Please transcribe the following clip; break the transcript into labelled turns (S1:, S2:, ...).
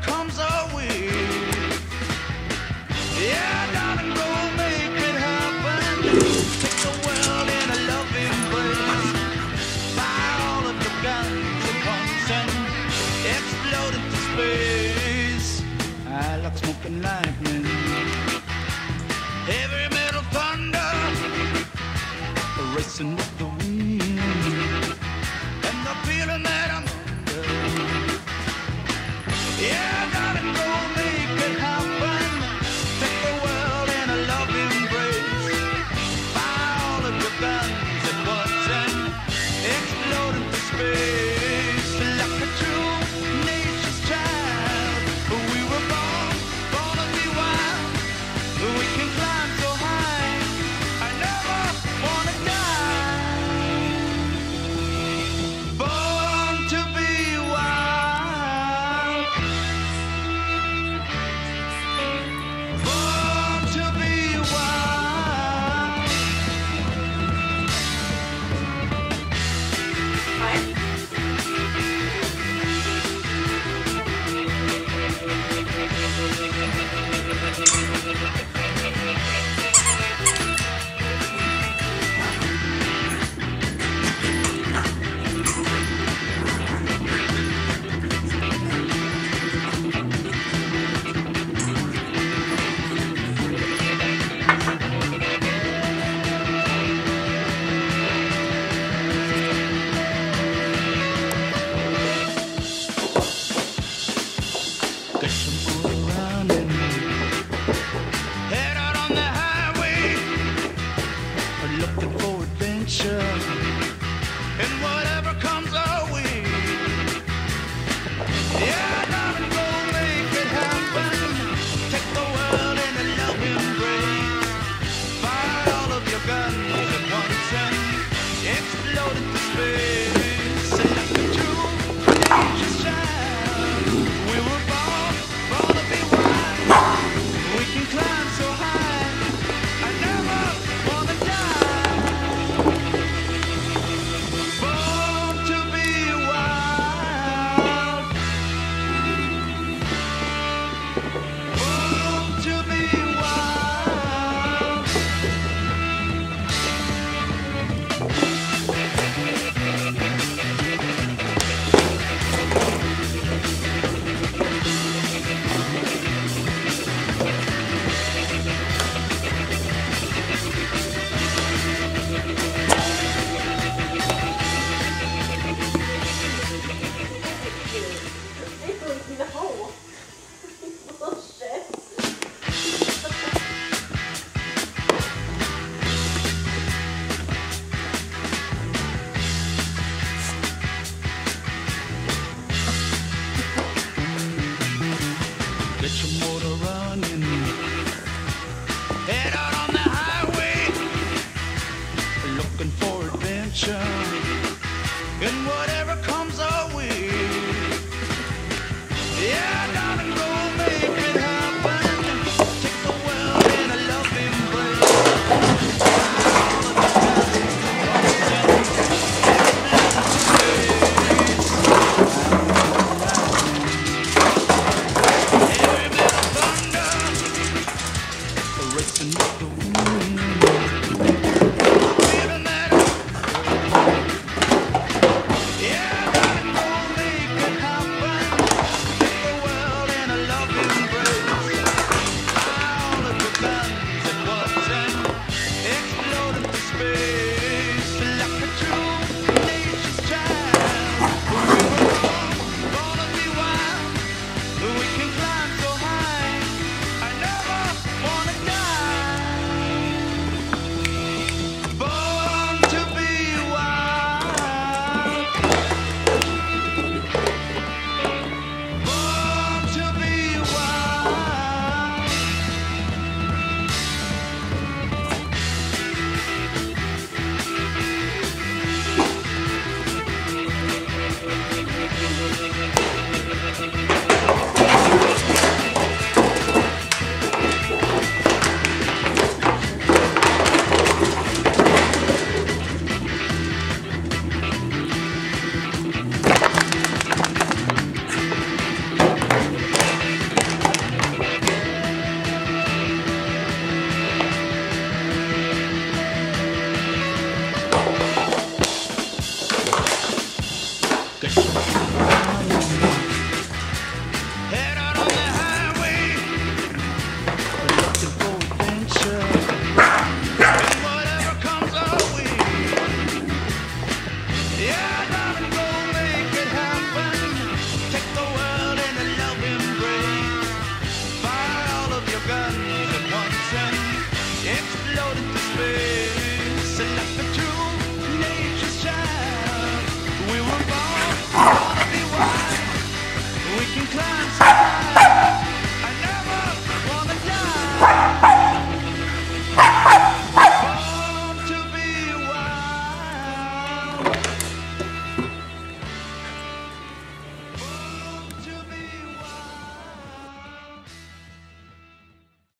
S1: comes our way. Yeah, darling, go make it happen. Take the world in a loving all of your guns and explode into space. I like smoking lightning. Heavy metal thunder. Racing with Get your